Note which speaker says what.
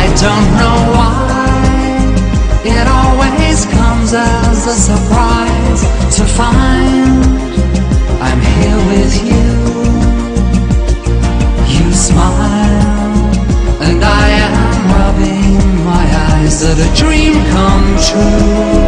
Speaker 1: I don't know why it always comes as a surprise to find I'm here with you. You smile, and I am rubbing my eyes at a dream come true.